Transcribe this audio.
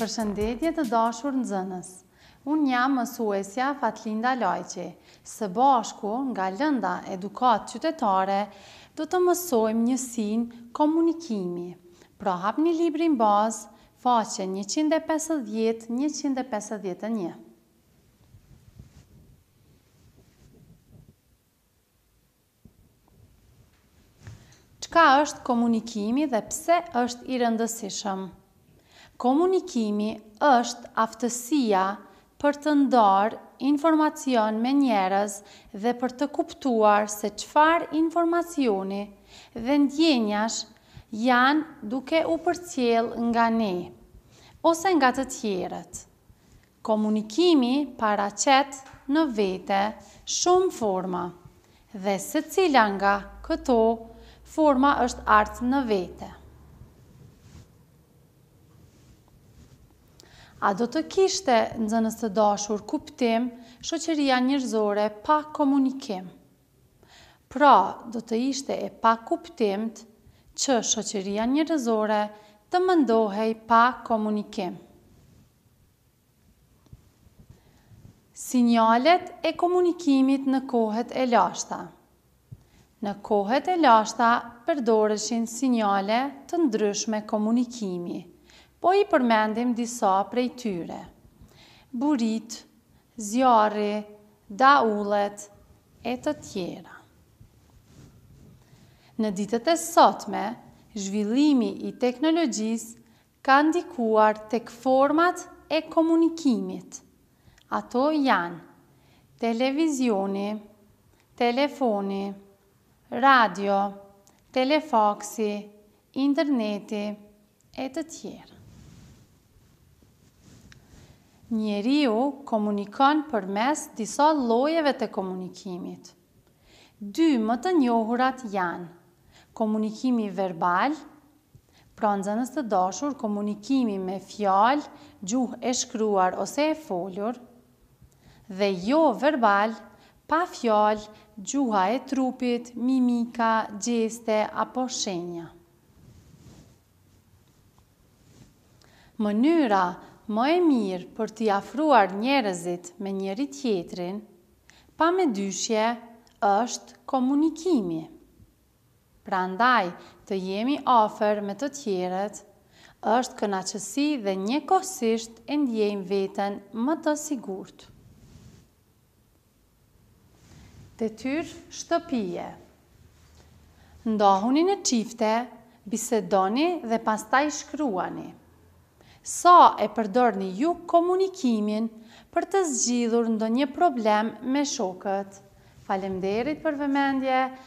Përshëndetje të dashur nxënës. Unë jam mësuesja Fatlinda Lajçi. Së bashku, nga lënda Edukatë Qytetare, do të mësojmë njësinë Komunikimi. Pra hapni librin bazë, faqe njëqind e pesëdhjetë, njëqind e pesëdhjetë e një. Çka është komunikimi dhe pse është i rëndësishëm? Komunikimi është aftësia për të ndarë informacion me njerëz dhe për të kuptuar se çfarë informacioni dhe ndjenjash janë duke u përcjellë nga ne ose nga të tjerët. Komunikimi paraqet në vete shumë forma dhe secila nga këto forma është art në vete. A do të kishte, nxënës të dashur, kuptim shoqëria njerëzore pa komunikim? Pra, do të ishte e pakuptimtë që shoqëria njerëzore të mendohej pa komunikim. Sinjalet e komunikimit në kohet e lashta. Në kohet e lashta përdoreshin sinjale të ndryshme komunikimi. Po i përmendim disa prej tyre. Buritë, zjarri, daullet e të tjera. Në ditët e sotme, zhvillimi i teknologjisë ka ndikuar tek format e komunikimit. Ato janë televizioni, telefoni, radio, telefaksi, interneti, e të tjerë. Njeriu komunikon përmes disa llojeve të komunikimit. Dy më të njohurat janë, komunikimi verbal, pra nxënës të dashur, komunikimi me fjalë, gjuhë e shkruar ose e folur, dhe jo verbal, pa fjalë, gjuha e trupit, mimika, gjeste apo shenja. Mënyra më e mirë për t'i afruar njerëzit me njëri-tjetrin, pa mëdyshje, është komunikimi. Prandaj, të jemi afër me të tjerët, është kënaqësi dhe njëkohësisht e ndiejmë veten më të sigurt. Detyrë shtëpie Ndahuni në çifte, bisedoni dhe pastaj shkruani. Sa e përdorni ju komunikimin për të zgjidhur ndonjë problem me shokët? Faleminderit për vëmendje,